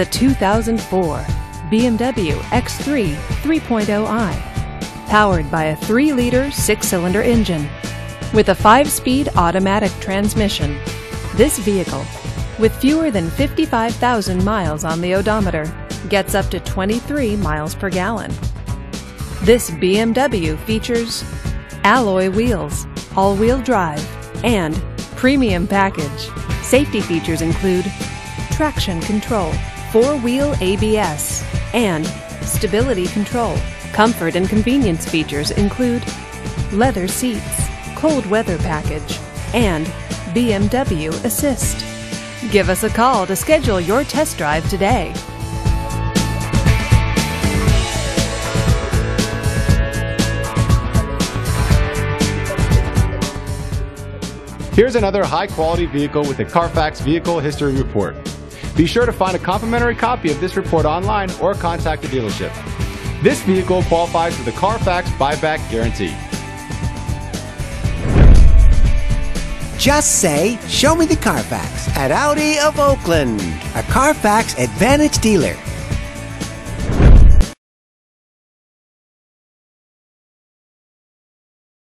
the 2004 BMW X3 3.0i. Powered by a 3 liter 6 cylinder engine. With a 5 speed automatic transmission, this vehicle, with fewer than 55,000 miles on the odometer, gets up to 23 miles per gallon. This BMW features alloy wheels, all wheel drive, and premium package. Safety features include traction control, four wheel ABS, and stability control. Comfort and convenience features include leather seats, cold weather package, and BMW Assist. Give us a call to schedule your test drive today. Here's another high quality vehicle with a Carfax Vehicle History Report. Be sure to find a complimentary copy of this report online or contact the dealership. This vehicle qualifies for the Carfax Buyback Guarantee. Just say, Show me the Carfax at Audi of Oakland, a Carfax Advantage dealer.